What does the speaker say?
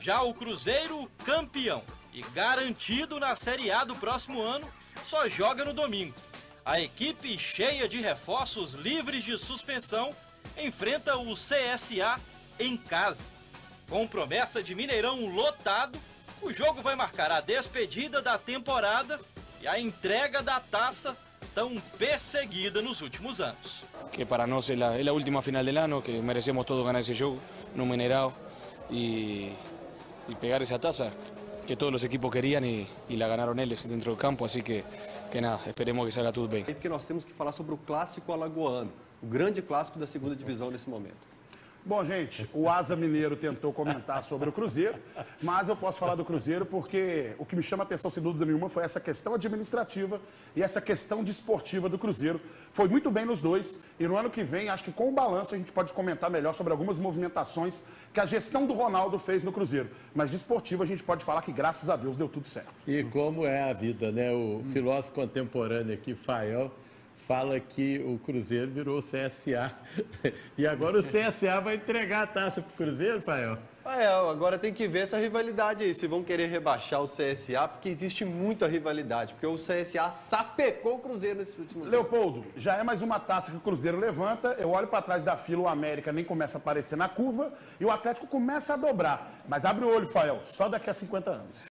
Já o Cruzeiro, campeão e garantido na Série A do próximo ano, só joga no domingo. A equipe, cheia de reforços livres de suspensão, enfrenta o CSA em casa. Com promessa de Mineirão lotado, o jogo vai marcar a despedida da temporada e a entrega da taça tão perseguida nos últimos anos. Que para nós é a, é a última final do ano, que merecemos todos ganhar esse jogo no Mineirão e, e pegar essa taça que todos os equipos queriam e, e la ganaron eles dentro do campo, assim que que nada, esperemos que salga tudo bem. Porque nós temos que falar sobre o clássico alagoano, o grande clássico da segunda divisão nesse momento. Bom, gente, o Asa Mineiro tentou comentar sobre o Cruzeiro, mas eu posso falar do Cruzeiro porque o que me chama a atenção, sem dúvida nenhuma, foi essa questão administrativa e essa questão desportiva do Cruzeiro. Foi muito bem nos dois e no ano que vem, acho que com o balanço, a gente pode comentar melhor sobre algumas movimentações que a gestão do Ronaldo fez no Cruzeiro. Mas desportivo, a gente pode falar que, graças a Deus, deu tudo certo. E como é a vida, né? O filósofo contemporâneo aqui, Fael fala que o Cruzeiro virou o CSA. E agora o CSA vai entregar a taça pro Cruzeiro, Fael? Ah, é, agora tem que ver essa rivalidade aí, se vão querer rebaixar o CSA, porque existe muita rivalidade, porque o CSA sapecou o Cruzeiro nesse último Leopoldo, já é mais uma taça que o Cruzeiro levanta, eu olho para trás da fila, o América nem começa a aparecer na curva, e o Atlético começa a dobrar. Mas abre o olho, Fael, só daqui a 50 anos.